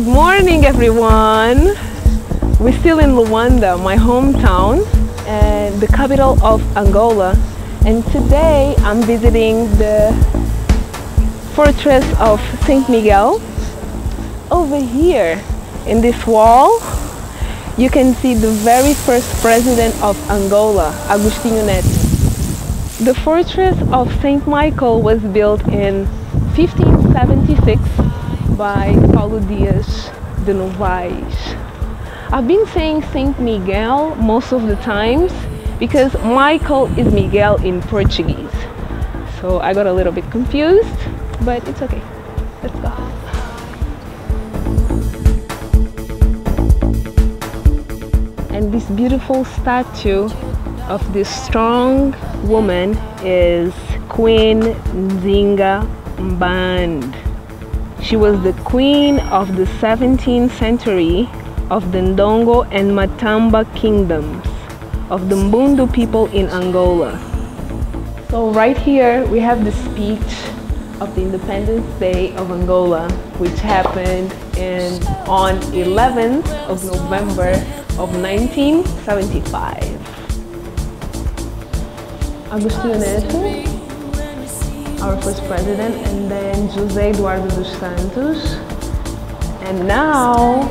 Good morning, everyone. We're still in Luanda, my hometown, and the capital of Angola. And today I'm visiting the fortress of Saint Miguel. Over here, in this wall, you can see the very first president of Angola, Agostinho Neto. The fortress of Saint Michael was built in 1576 by Paulo Dias de Novaes. I've been saying Saint Miguel most of the times because Michael is Miguel in Portuguese. So I got a little bit confused, but it's okay. Let's go. And this beautiful statue of this strong woman is Queen Nzinga Mbande. She was the queen of the 17th century of the Ndongo and Matamba kingdoms of the Mbundu people in Angola. So right here we have the speech of the Independence Day of Angola, which happened in, on 11th of November of 1975. Agostinho Neto, our first president, and then José Eduardo dos Santos, and now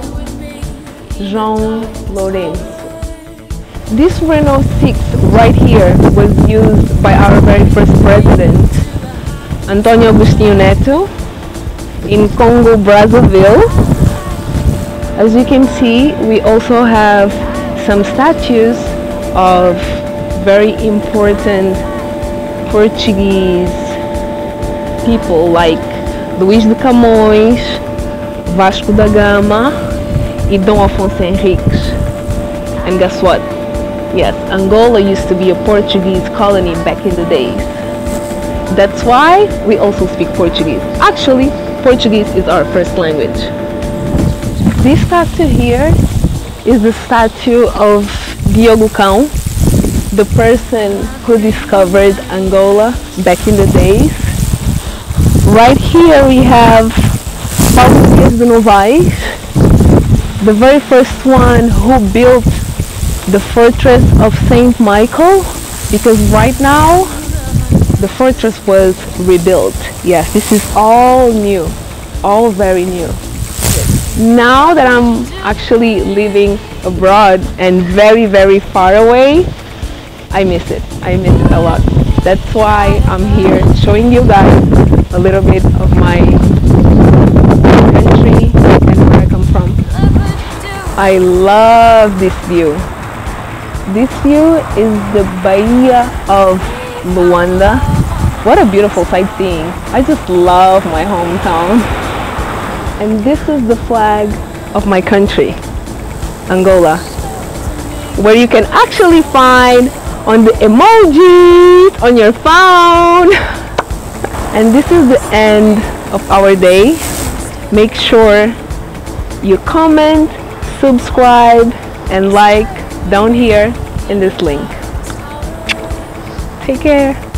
João Lourenço. This Renault 6 right here was used by our very first president, Antonio Agostinho Neto, in Congo, Brazzaville. As you can see, we also have some statues of very important Portuguese people like Luís de Camões, Vasco da Gama, and Dom Afonso Henriques. And guess what? Yes, Angola used to be a Portuguese colony back in the days. That's why we also speak Portuguese. Actually, Portuguese is our first language. This statue here is the statue of Diogo Cão, the person who discovered Angola back in the days. Right here we have Paulo Dias de Novaes, the very first one who built the fortress of Saint Michael because right now the fortress was rebuilt. Yes, this is all new, all very new. Now that I'm actually living abroad and very, very far away, I miss it. I miss it a lot. That's why I'm here showing you guys a little bit of my country and where I come from. I love this view. This view is the Bahia of Luanda. What a beautiful sightseeing. I just love my hometown. And this is the flag of my country, Angola, where you can actually find on the emojis on your phone. And this is the end of our day. Make sure you comment, subscribe, and like down here in this link. Take care.